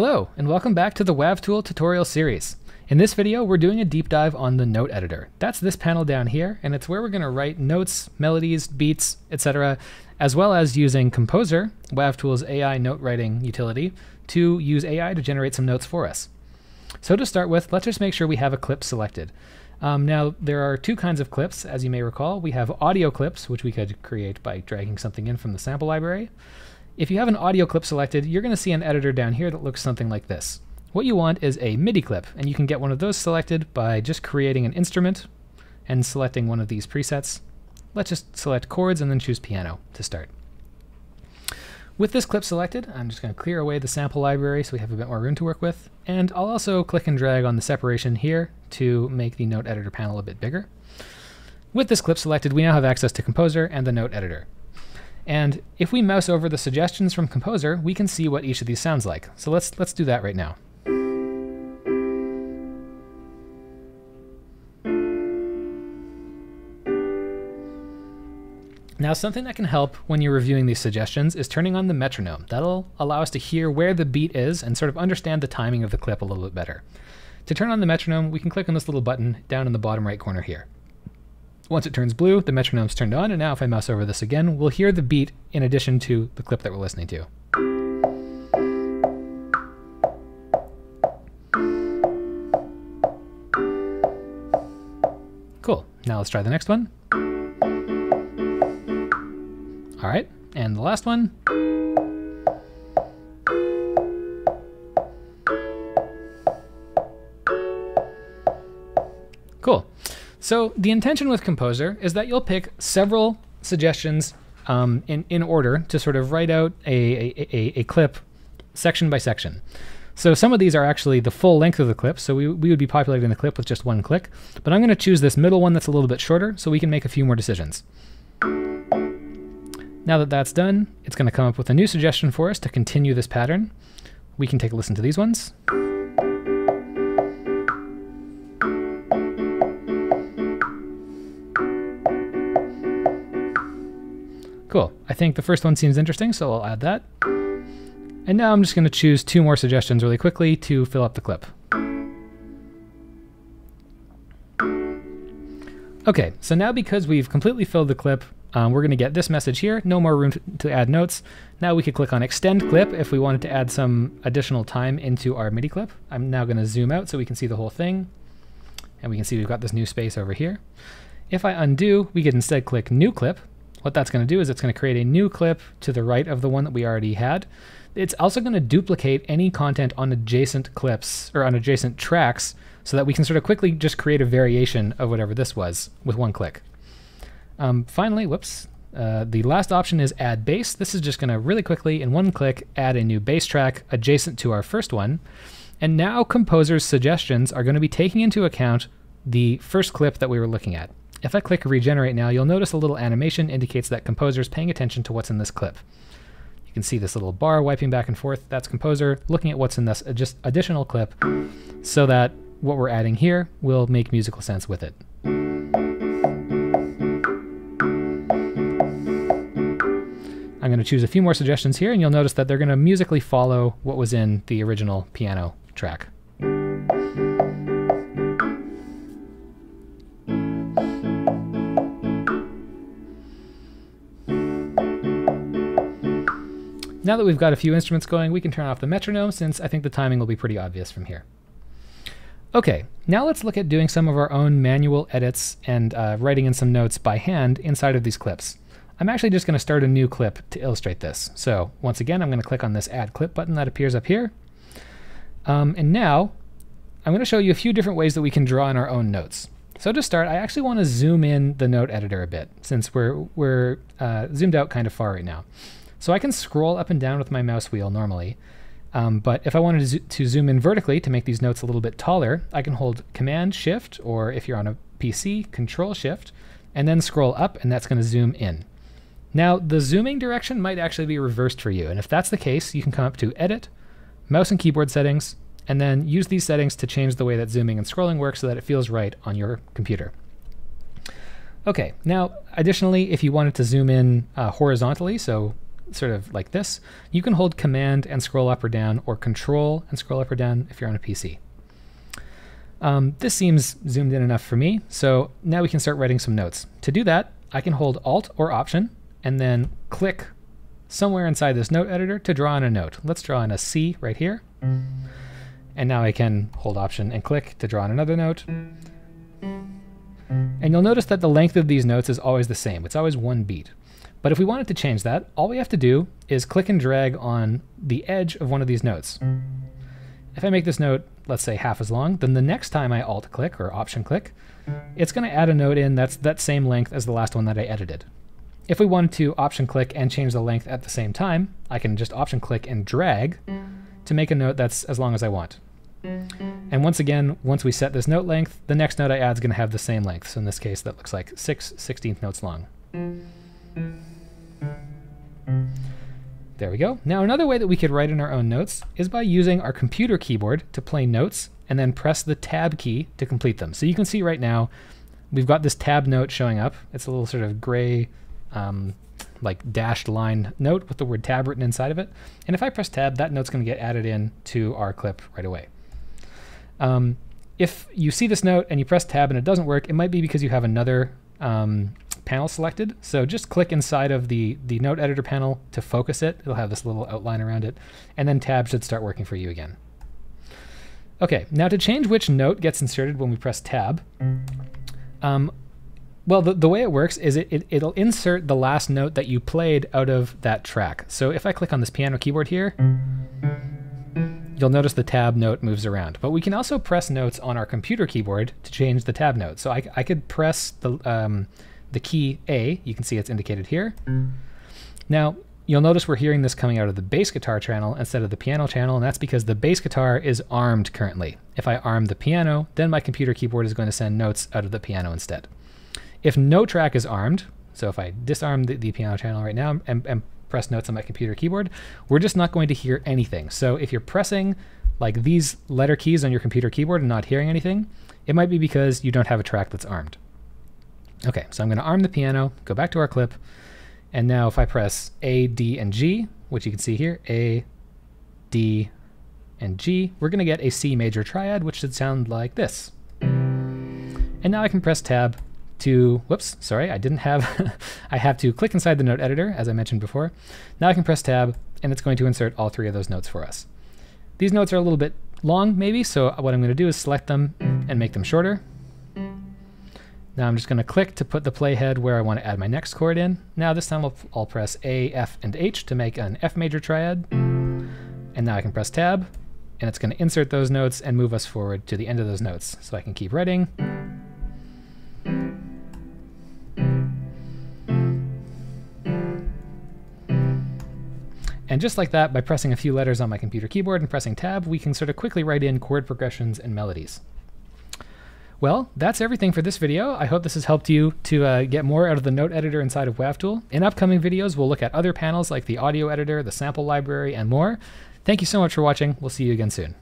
Hello, and welcome back to the WavTool tutorial series. In this video, we're doing a deep dive on the note editor. That's this panel down here, and it's where we're going to write notes, melodies, beats, etc., as well as using Composer, WavTool's AI note writing utility, to use AI to generate some notes for us. So to start with, let's just make sure we have a clip selected. Um, now, there are two kinds of clips, as you may recall. We have audio clips, which we could create by dragging something in from the sample library. If you have an audio clip selected, you're going to see an editor down here that looks something like this. What you want is a MIDI clip, and you can get one of those selected by just creating an instrument and selecting one of these presets. Let's just select chords and then choose piano to start. With this clip selected, I'm just going to clear away the sample library so we have a bit more room to work with, and I'll also click and drag on the separation here to make the note editor panel a bit bigger. With this clip selected, we now have access to Composer and the note editor. And if we mouse over the suggestions from Composer, we can see what each of these sounds like. So let's, let's do that right now. Now, something that can help when you're reviewing these suggestions is turning on the metronome. That'll allow us to hear where the beat is and sort of understand the timing of the clip a little bit better. To turn on the metronome, we can click on this little button down in the bottom right corner here. Once it turns blue, the metronome's turned on, and now if I mouse over this again, we'll hear the beat in addition to the clip that we're listening to. Cool. Now let's try the next one. All right, and the last one. Cool. So the intention with Composer is that you'll pick several suggestions um, in, in order to sort of write out a, a, a, clip section by section. So some of these are actually the full length of the clip, so we, we would be populating the clip with just one click. But I'm going to choose this middle one that's a little bit shorter so we can make a few more decisions. Now that that's done, it's going to come up with a new suggestion for us to continue this pattern. We can take a listen to these ones. Cool. I think the first one seems interesting, so I'll add that. And now I'm just going to choose two more suggestions really quickly to fill up the clip. Okay, so now because we've completely filled the clip, um, we're going to get this message here, no more room to add notes. Now we could click on Extend Clip if we wanted to add some additional time into our MIDI clip. I'm now going to zoom out so we can see the whole thing. And we can see we've got this new space over here. If I undo, we could instead click New Clip, what that's going to do is it's going to create a new clip to the right of the one that we already had. It's also going to duplicate any content on adjacent clips or on adjacent tracks so that we can sort of quickly just create a variation of whatever this was with one click. Um, finally, whoops, uh, the last option is add bass. This is just going to really quickly, in one click, add a new bass track adjacent to our first one. And now Composer's suggestions are going to be taking into account the first clip that we were looking at. If I click regenerate now, you'll notice a little animation indicates that Composer is paying attention to what's in this clip. You can see this little bar wiping back and forth. That's Composer looking at what's in this just additional clip so that what we're adding here will make musical sense with it. I'm going to choose a few more suggestions here, and you'll notice that they're going to musically follow what was in the original piano track. Now that we've got a few instruments going, we can turn off the metronome since I think the timing will be pretty obvious from here. Okay, now let's look at doing some of our own manual edits and uh, writing in some notes by hand inside of these clips. I'm actually just going to start a new clip to illustrate this. So once again, I'm going to click on this Add Clip button that appears up here. Um, and now I'm going to show you a few different ways that we can draw in our own notes. So to start, I actually want to zoom in the note editor a bit since we're, we're uh, zoomed out kind of far right now. So I can scroll up and down with my mouse wheel normally. Um, but if I wanted to, zo to, zoom in vertically to make these notes a little bit taller, I can hold Command Shift, or if you're on a PC, Control Shift, and then scroll up, and that's going to zoom in. Now, the zooming direction might actually be reversed for you, and if that's the case, you can come up to Edit, Mouse and Keyboard Settings, and then use these settings to change the way that zooming and scrolling work so that it feels right on your computer. Okay, now additionally, if you wanted to zoom in uh, horizontally, so sort of like this, you can hold Command and scroll up or down, or Control and scroll up or down if you're on a PC. Um, this seems zoomed in enough for me, so now we can start writing some notes. To do that, I can hold Alt or Option, and then click somewhere inside this note editor to draw in a note. Let's draw in a C right here. And now I can hold Option and click to draw in another note. And you'll notice that the length of these notes is always the same. It's always one beat. But if we wanted to change that, all we have to do is click and drag on the edge of one of these notes. If I make this note, let's say half as long, then the next time I alt click or option click, it's going to add a note in that's that same length as the last one that I edited. If we wanted to option click and change the length at the same time, I can just option click and drag to make a note that's as long as I want. And once again, once we set this note length, the next note I add is going to have the same length. So in this case, that looks like 6 16th notes long. There we go. Now another way that we could write in our own notes is by using our computer keyboard to play notes and then press the tab key to complete them. So you can see right now, we've got this tab note showing up. It's a little sort of gray, um, like dashed line note with the word tab written inside of it. And if I press tab, that note's going to get added in to our clip right away. Um, if you see this note and you press tab and it doesn't work, it might be because you have another um, panel selected. So just click inside of the, the note editor panel to focus it. It'll have this little outline around it. And then tab should start working for you again. Okay, now to change which note gets inserted when we press tab, um, well, the, the way it works is it, it, it'll insert the last note that you played out of that track. So if I click on this piano keyboard here, you'll notice the tab note moves around. But we can also press notes on our computer keyboard to change the tab note. So I, I could press the, um, the key A, you can see it's indicated here. Now, you'll notice we're hearing this coming out of the bass guitar channel instead of the piano channel, and that's because the bass guitar is armed currently. If I arm the piano, then my computer keyboard is going to send notes out of the piano instead. If no track is armed, so if I disarm the, the piano channel right now and, and press notes on my computer keyboard, we're just not going to hear anything. So if you're pressing like these letter keys on your computer keyboard and not hearing anything, it might be because you don't have a track that's armed. Okay, so I'm going to arm the piano, go back to our clip, and now if I press A, D, and G, which you can see here, A, D, and G, we're going to get a C major triad, which should sound like this. And now I can press tab to, whoops, sorry, I didn't have, I have to click inside the note editor, as I mentioned before. Now I can press tab, and it's going to insert all three of those notes for us. These notes are a little bit long, maybe, so what I'm going to do is select them and make them shorter. Now I'm just going to click to put the playhead where I want to add my next chord in. Now this time I'll, I'll press A, F, and H to make an F major triad. And now I can press tab, and it's going to insert those notes and move us forward to the end of those notes. So I can keep writing. And just like that, by pressing a few letters on my computer keyboard and pressing tab, we can sort of quickly write in chord progressions and melodies. Well, that's everything for this video. I hope this has helped you to uh, get more out of the note editor inside of WavTool. In upcoming videos, we'll look at other panels like the audio editor, the sample library, and more. Thank you so much for watching. We'll see you again soon.